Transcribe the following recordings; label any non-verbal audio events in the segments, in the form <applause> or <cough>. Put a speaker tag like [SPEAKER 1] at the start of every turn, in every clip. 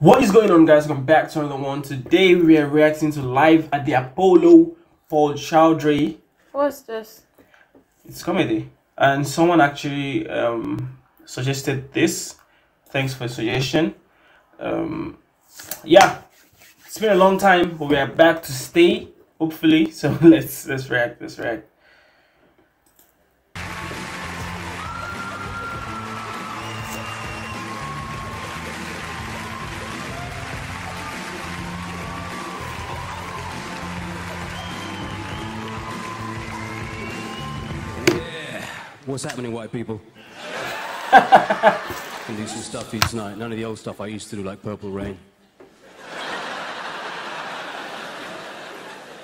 [SPEAKER 1] What is going on, guys? Welcome back to another one. Today we are reacting to live at the Apollo for Chowdhry.
[SPEAKER 2] What's this?
[SPEAKER 1] It's comedy, and someone actually um, suggested this. Thanks for the suggestion. Um, yeah, it's been a long time, but we are back to stay. Hopefully, <laughs> so let's let's react. Let's react.
[SPEAKER 3] What's happening, white people? <laughs> Can do some stuff you tonight. None of the old stuff I used to do, like Purple Rain.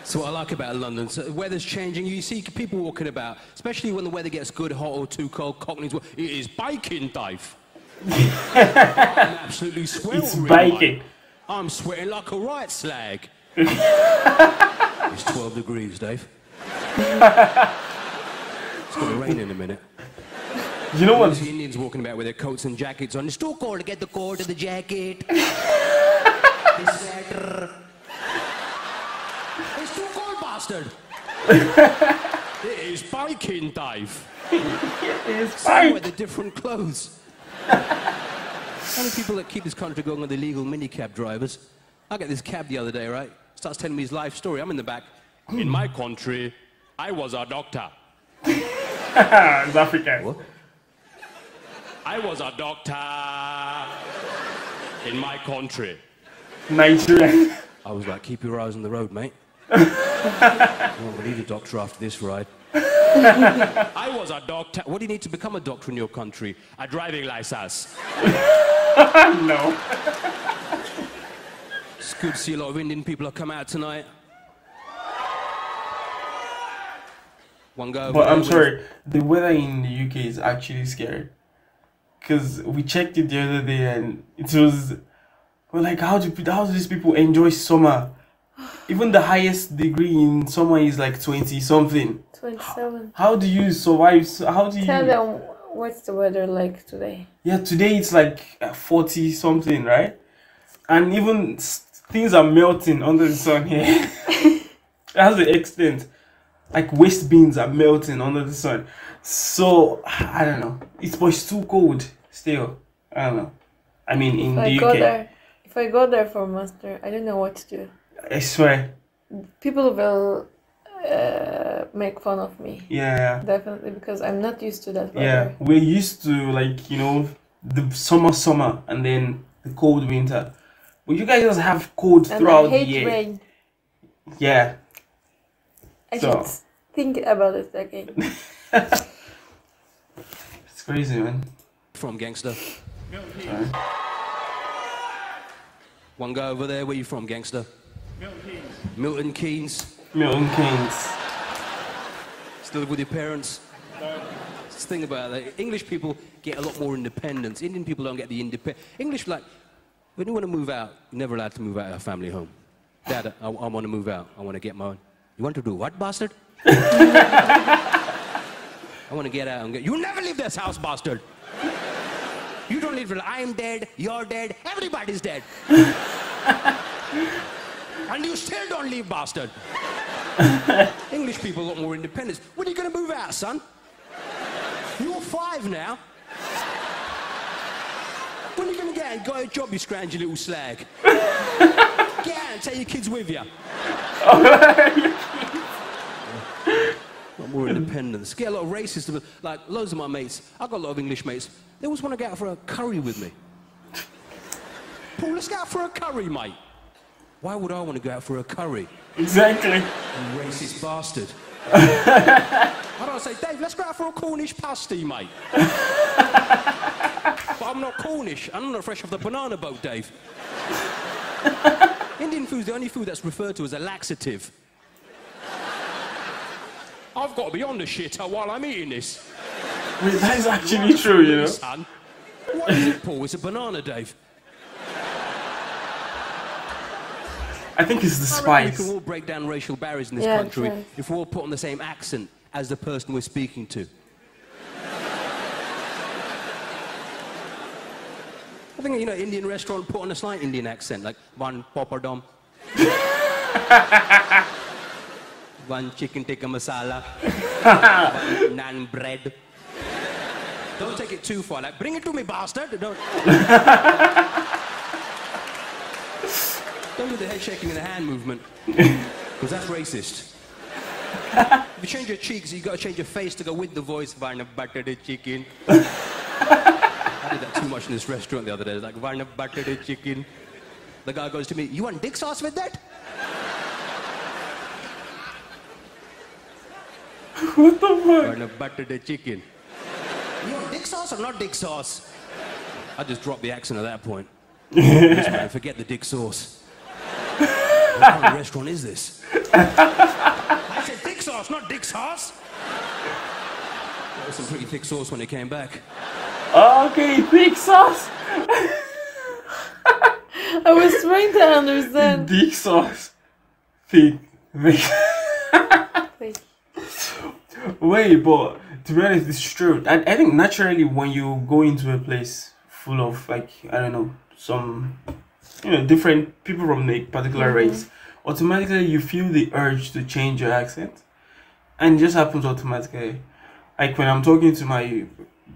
[SPEAKER 3] So what I like about London, so the weather's changing. You see people walking about, especially when the weather gets good, hot or too cold. Cockneys, it is biking, Dave. <laughs> I'm absolutely sweltering.
[SPEAKER 1] It's biking.
[SPEAKER 3] mate. I'm sweating like a right slag. <laughs> it's 12 degrees, Dave. It's gonna rain in a minute.
[SPEAKER 1] You know what?
[SPEAKER 3] Indians walking about with their coats and jackets on. It's too cold to get the coat and the jacket. <laughs> sweater. It's too cold, bastard. it is biking, Dave. Some wear
[SPEAKER 1] fine.
[SPEAKER 3] the different clothes. How many people that keep this country going are the illegal minicab drivers? I get this cab the other day, right? Starts telling me his life story. I'm in the back. In my country, I was a doctor. <laughs>
[SPEAKER 1] it's African.
[SPEAKER 3] What? I was a doctor in my country.
[SPEAKER 1] Nigerian.
[SPEAKER 3] I was like, keep your eyes on the road, mate. I won't need a doctor after this ride. I was a doctor. What do you need to become a doctor in your country? A driving license. <laughs>
[SPEAKER 1] no.
[SPEAKER 3] It's good to see a lot of Indian people have come out tonight. One go. over
[SPEAKER 1] But I'm
[SPEAKER 3] with-
[SPEAKER 1] sorry, the weather in the UK is actually scary. Cause we checked it the other day and it was, we're like, how do how do these people enjoy summer? Even the highest degree in summer is like twenty something.
[SPEAKER 2] 27.
[SPEAKER 1] How do you survive? So How do you?
[SPEAKER 2] Tell them what's the weather like today.
[SPEAKER 1] Yeah, today it's like uh, forty something, right? And even things are melting under the sun here. <laughs> That's the extent. Like waste bins are melting under the sun. So I don't know. It's but it's too cold still. I don't know. I mean in
[SPEAKER 2] If I
[SPEAKER 1] the
[SPEAKER 2] go
[SPEAKER 1] UK.
[SPEAKER 2] there, if I go there for master, I don't know what to do.
[SPEAKER 1] I swear.
[SPEAKER 2] People will uh, make fun of me.
[SPEAKER 1] Yeah.
[SPEAKER 2] Definitely because I'm not used to that weather.
[SPEAKER 1] Yeah. We're used to like, you know, the summer summer and then the cold winter. But you guys just have cold
[SPEAKER 2] And
[SPEAKER 1] throughout
[SPEAKER 2] I hate
[SPEAKER 1] the year.
[SPEAKER 2] rain.
[SPEAKER 1] Yeah.
[SPEAKER 2] I
[SPEAKER 1] So-
[SPEAKER 2] think about it again. <laughs>
[SPEAKER 1] It's crazy man.
[SPEAKER 3] From gangster.
[SPEAKER 1] Sorry.
[SPEAKER 3] One guy over there. Where you from, gangster? Milton Keynes.
[SPEAKER 1] Milton Keynes.
[SPEAKER 3] Still live with your parents? That's the thing about that. English people get a lot more independence. Indian people don't get the independence. English, like, when you want to move out, you're never allowed to move out of a family home. Dad, I, I want to move out. I want to get my own. You want to do what, bastard? <laughs> I want to get out and get. You never leave this house, bastard. You don't leave. I'm dead. You're dead. Everybody's dead. <laughs> and you still don't leave, bastard. <laughs> English people want more independence. When are you going to move out, son? You're five now. When are you going to get out and go a job, you scroungy little slag? get out and take your kids with you. Lot more independence. Get a lot of racism. Like, loads of my mates, I've got a lot of English mates, they always want to go out for a curry with me. Paul, let's go out for a curry, mate. Why would I want to go out for a curry?
[SPEAKER 1] Exactly.
[SPEAKER 3] You racist bastard. <laughs> I don't say, Dave, let's go out for a Cornish pasty, mate. but I'm not Cornish. I'm not fresh off the banana boat, Dave. <laughs> Indian food's the only food that's referred to as a laxative. I've got to be on the shitter while I'm eating this.
[SPEAKER 1] Wait, that is actually true, you know.
[SPEAKER 3] Son. What is it, Paul? It's a banana, Dave.
[SPEAKER 1] I think it's the
[SPEAKER 3] I reckon we
[SPEAKER 1] spice.
[SPEAKER 3] can all break down racial barriers in this
[SPEAKER 2] Yeah,
[SPEAKER 3] country
[SPEAKER 2] try.
[SPEAKER 3] if we all put on the same accent as the person we're speaking to. I think, you know, Indian restaurant put on a slight Indian accent, like one papadom. <laughs> one chicken tikka masala. one naan bread. Don't take it too far. Like, bring it to me, bastard. Don't. Don't do the head shaking and the hand movement. Because that's racist. if you change your cheeks, you gotta change your face to go with the voice. Varna buttered chicken. I did that too much in this restaurant the other day. Like, Varna buttered chicken. The guy goes to me, You want dick sauce with that? <laughs>
[SPEAKER 1] What the fuck?
[SPEAKER 3] Varna buttered chicken. You want dick sauce or not dick sauce? I just dropped the accent at that point. Yes, <laughs> man, forget the dick sauce. <laughs> What kind of restaurant is this? I said dick sauce, not dick sauce. That was some pretty thick sauce when it came back.
[SPEAKER 1] Okay, thick sauce.
[SPEAKER 2] I was trying to understand.
[SPEAKER 1] Dick sauce. Thick. Thick. Wait, but to be honest, it's true. I, I think naturally when you go into a place full of like I don't know some you know different people from a particular mm-hmm. race, automatically you feel the urge to change your accent, and it just happens automatically. Like when I'm talking to my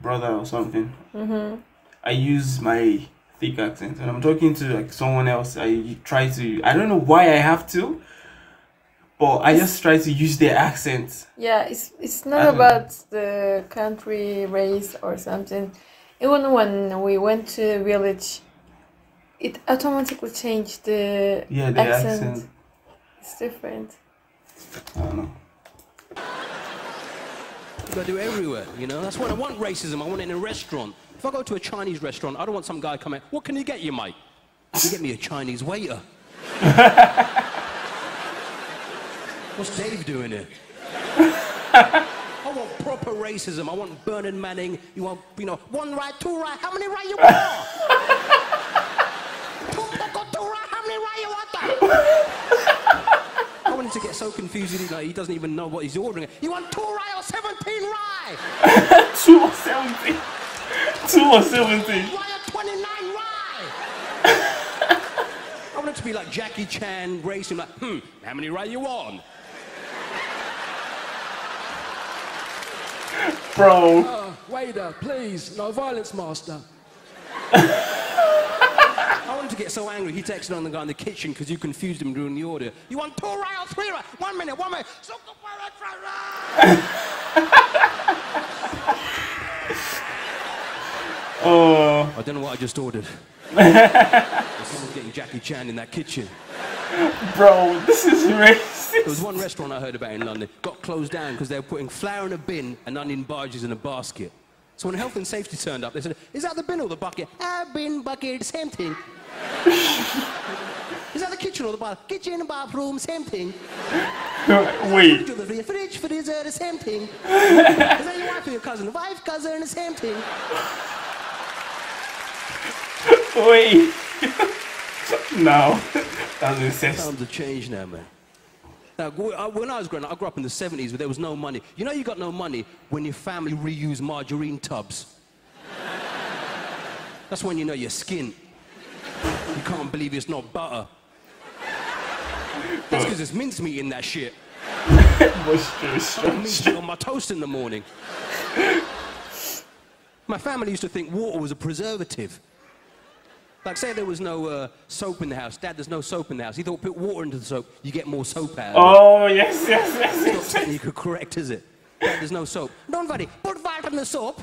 [SPEAKER 1] brother or something, mm-hmm. I use my thick accent. When I'm talking to like someone else, I try to. I don't know why I have to. But I just try to use their accent.
[SPEAKER 2] yeah, it's it's not
[SPEAKER 1] don't
[SPEAKER 2] about the country, race, or something. Even when we went to a village, it automatically changed the
[SPEAKER 1] Yeah, the
[SPEAKER 2] accent.
[SPEAKER 1] accent.
[SPEAKER 2] It's different.
[SPEAKER 1] I don't know.
[SPEAKER 3] You gotta do it everywhere, you know? That's what I want racism. I want it in a restaurant. If I go to a Chinese restaurant, I don't want some guy coming, what can you get you, mate? You get me a Chinese waiter. <laughs> What's Dave doing here? <laughs> I want proper racism. I want Bernard Manning. You want, you know, one right, two right. How many right you want? two, poco, two right. <laughs> How many right you want? I want him to get so confused, that like, he doesn't even know what he's ordering. You want two rye or 17 rye? <laughs>
[SPEAKER 1] Two or seventeen. Two or seventeen.
[SPEAKER 3] Rye or 29 rye? I want it to be like Jackie Chan racing, like, hmm, how many rye you want? <laughs>
[SPEAKER 1] Bro.
[SPEAKER 4] Uh, waiter, please, no violence, master. <laughs>
[SPEAKER 3] I want him to get so angry, he texted on the guy in the kitchen because you confused him during the order. You want two or three rye? One minute, one minute. So go for it, rye, rye.
[SPEAKER 1] Oh,
[SPEAKER 3] I don't know what I just ordered. <laughs> Someone's getting Jackie Chan in that kitchen.
[SPEAKER 1] Bro, this is racist.
[SPEAKER 3] There was one restaurant I heard about in London, got closed down because they were putting flour in a bin and onion barges in a basket. So when health and safety turned up, they said, is that the bin or the bucket? Ah, bin, bucket, same thing. <laughs> is that the kitchen or the bar? Kitchen, bathroom, same thing. <laughs>
[SPEAKER 1] Wait,
[SPEAKER 3] fridge, fridge, freezer, the same thing. <laughs> is that your wife or your cousin? Wife, cousin, the same thing.
[SPEAKER 1] wait. <laughs> no, <laughs> that's incest.
[SPEAKER 3] Times have changed now, man. Now, uh, when I was growing up, I grew up in the 70s where there was no money. You know you got no money when your family reuse margarine tubs. That's when you know you're skint. You can't believe it's not butter. That's because it's mincemeat in that shit. <laughs>
[SPEAKER 1] What's
[SPEAKER 3] I got mincemeat on my toast in the morning. My family used to think water was a preservative. Like, say there was no uh, soap in the house. Dad, there's no soap in the house. He thought, put water into the soap, you get more soap out of it.
[SPEAKER 1] Oh, yes, yes, yes,
[SPEAKER 3] It's not
[SPEAKER 1] yes.
[SPEAKER 3] technically correct, is it? Dad, there's no soap. Don't worry, put water in the soap.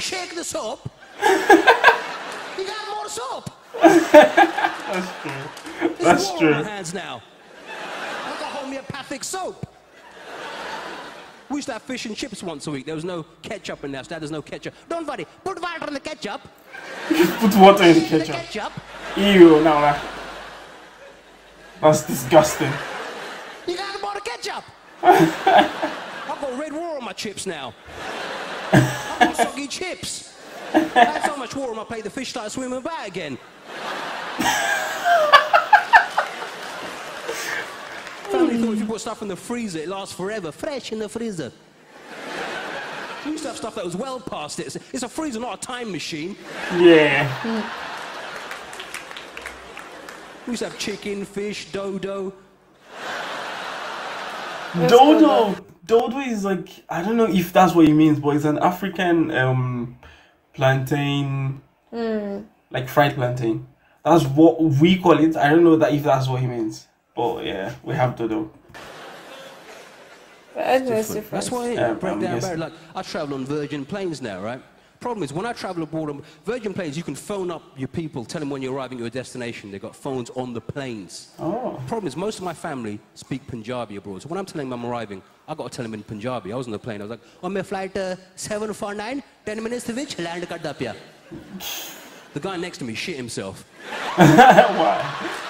[SPEAKER 3] Shake the soap. you got more soap.
[SPEAKER 1] That's true.
[SPEAKER 3] There's
[SPEAKER 1] That's
[SPEAKER 3] water on
[SPEAKER 1] true.
[SPEAKER 3] hands now. Got homeopathic soap. We used to have fish and chips once a week. There was no ketchup in the house. Dad, there's no ketchup. Don't worry, put water in the ketchup. <laughs>
[SPEAKER 1] Put water in the
[SPEAKER 3] In the
[SPEAKER 1] ketchup.
[SPEAKER 3] ketchup.
[SPEAKER 1] Ew, no, no. That's disgusting.
[SPEAKER 3] You got more ketchup. <laughs> I've got red war on my chips now. I've got soggy chips. I had so much water on my plate, the fish started swimming about again. <laughs> Family thought if you put stuff in the freezer, it lasts forever. Fresh in the freezer. <laughs> We used to have stuff that was well past it. It's, it's a freezer, not a time machine.
[SPEAKER 1] Yeah. <laughs>
[SPEAKER 3] We used to have chicken, fish, dodo.
[SPEAKER 1] Dodo. Dodo is like I don't know if that's what he means, but it's an African um plantain, mm. like fried plantain. That's what we call it. I don't know that if that's what he means, but yeah, we have to
[SPEAKER 2] But I know it's different.
[SPEAKER 3] That's why
[SPEAKER 1] Yeah,
[SPEAKER 3] I break down barriers. Like I travel on Virgin planes now, right? Problem is, when I travel abroad on Virgin planes, you can phone up your people, tell them when you're arriving at your destination. They've got phones on the planes.
[SPEAKER 1] Oh,
[SPEAKER 3] Problem is, most of my family speak Punjabi abroad. So when I'm telling them I'm arriving, i got to tell them in Punjabi. I was on the plane. I was like, on my flight uh, 749, 10 minutes to which land karda pya. The guy next to me shit himself. <laughs>
[SPEAKER 1] why?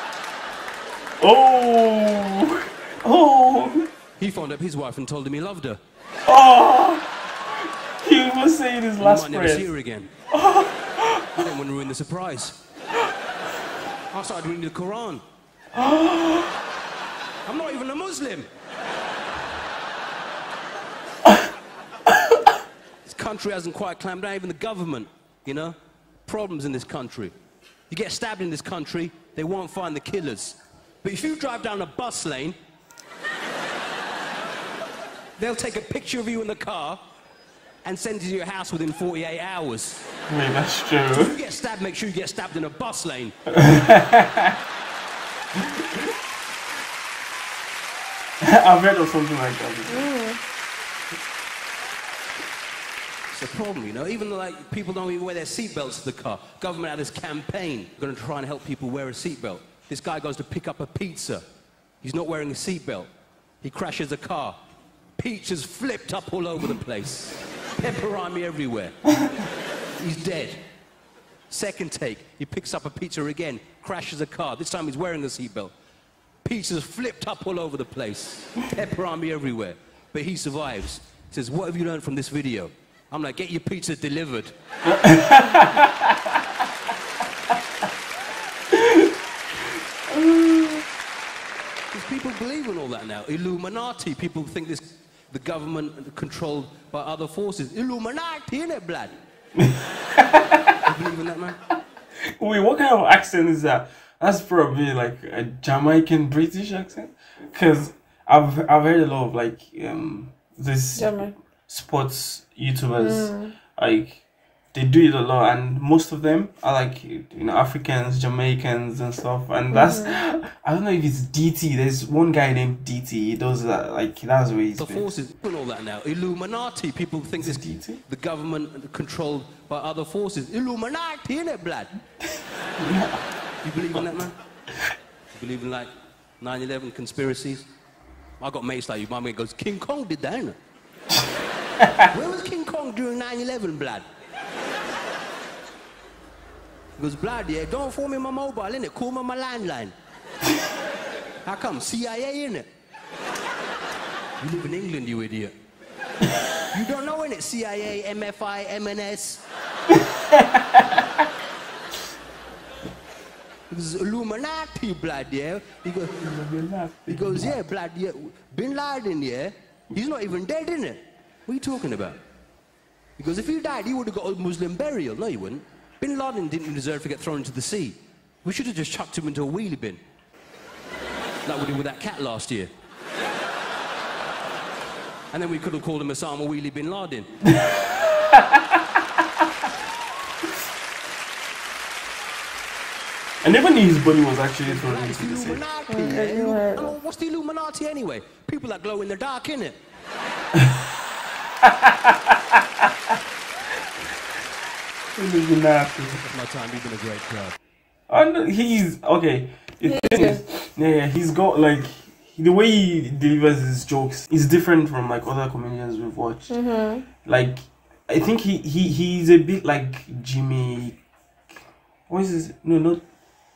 [SPEAKER 1] Oh, oh,
[SPEAKER 3] He phoned up his wife and told him he loved her.
[SPEAKER 1] oh. He was saying his last
[SPEAKER 3] might never see her again. Oh. I didn't want to ruin the surprise. I started reading the Quran. <gasps> I'm not even a Muslim. <laughs> this country hasn't quite clamped down, even the government, you know? Problems in this country. You get stabbed in this country, they won't find the killers. But if you drive down a bus lane, they'll take a picture of you in the car and send it to your house within 48 hours.
[SPEAKER 1] I mean, that's true.
[SPEAKER 3] If you get stabbed, make sure you get stabbed in a bus lane. <laughs>
[SPEAKER 1] I've read of something like that.
[SPEAKER 3] It's a problem, you know. Even like people don't even wear their seatbelts to the car. Government had this campaign, going to try and help people wear a seatbelt. This guy goes to pick up a pizza. He's not wearing a seatbelt. He crashes a car. Pizzas flipped up all over the place. Pepperoni everywhere. He's dead. Second take, he picks up a pizza again, crashes a car. This time he's wearing a seatbelt. Pizzas flipped up all over the place. Pepperoni everywhere. But he survives. He says, What have you learned from this video? I'm like, Get your pizza delivered. <laughs> people believe in all that now. Illuminati. People think this, the government controlled by other forces. Illuminati, innit, blood? you believe in that, man?
[SPEAKER 1] Wait, what kind of accent is that? That's probably like a Jamaican British accent. Cause I've I've heard a lot of like um this
[SPEAKER 2] German.
[SPEAKER 1] sports YouTubers like they do it a lot and most of them are like you know Africans, Jamaicans and stuff and mm-hmm. that's I don't know if it's DT. There's one guy named DT. He does that like that's where he's
[SPEAKER 3] The
[SPEAKER 1] been.
[SPEAKER 3] forces and all that now. Illuminati. People think this,
[SPEAKER 1] DT?
[SPEAKER 3] the government controlled by other forces. Illuminati, innit, blood? <laughs> you believe in that, man? You believe in like 9/11 conspiracies? I got mates like you. My mate goes, King Kong did that, innit? <laughs> Where was King Kong during 9/11, blood? He goes, blood, yeah, don't phone me my mobile, innit? Call me my landline. How come? CIA, innit? You live in England, you idiot. you don't know, innit? CIA, MFI, M&S. Goes, Illuminati, blood, yeah? He goes, he goes, yeah, blood, yeah. Bin Laden, yeah? He's not even dead, innit? What are you talking about? Goes, if he died, he would have got a Muslim burial. No, he wouldn't. Bin Laden didn't deserve to get thrown into the sea. We should have just chucked him into a wheelie bin. Like we did with that cat last year. And then we could have called him Osama Wheelie bin Laden.
[SPEAKER 1] I never knew his body was actually thrown into
[SPEAKER 3] the
[SPEAKER 1] the sea.
[SPEAKER 3] Illuminati. Yeah.
[SPEAKER 2] I do heard
[SPEAKER 3] I mean, what's the Illuminati anyway? People that glow in the dark, innit? <laughs>
[SPEAKER 1] Illuminati.
[SPEAKER 3] My time, you've been a great crowd.
[SPEAKER 1] And he's okay. The thing is, yeah, yeah, he's got like the way he delivers his jokes is different from like other comedians we've watched. Mm-hmm. Like, I think he, he he's a bit like Jimmy. What is his? No, not.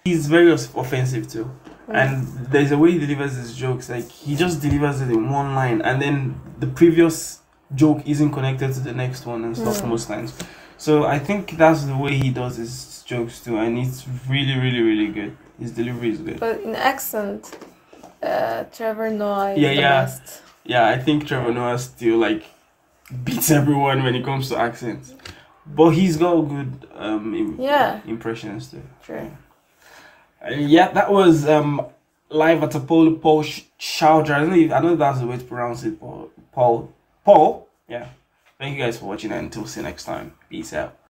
[SPEAKER 1] He's very offensive too, mm. and there's a way he delivers his jokes. Like he just delivers it in one line, and then the previous joke isn't connected to the next one and stuff mm. most times. So I think that's the way he does his jokes too, and it's really, really, really good. His delivery is good.
[SPEAKER 2] But in accent, uh, Trevor Noah is
[SPEAKER 1] Yeah,
[SPEAKER 2] the
[SPEAKER 1] yeah.
[SPEAKER 2] best.
[SPEAKER 1] Yeah, I think Trevor Noah still like beats everyone when it comes to accents. But he's got good um im-
[SPEAKER 2] Yeah.
[SPEAKER 1] impressions too.
[SPEAKER 2] True.
[SPEAKER 1] Uh, yeah, that was um live at Apollo Paul Sh- Shaldra. I don't know if, I know that's the way to pronounce it. Paul. Paul. Paul. Yeah. Thank you guys for watching and until see you next time. Peace out.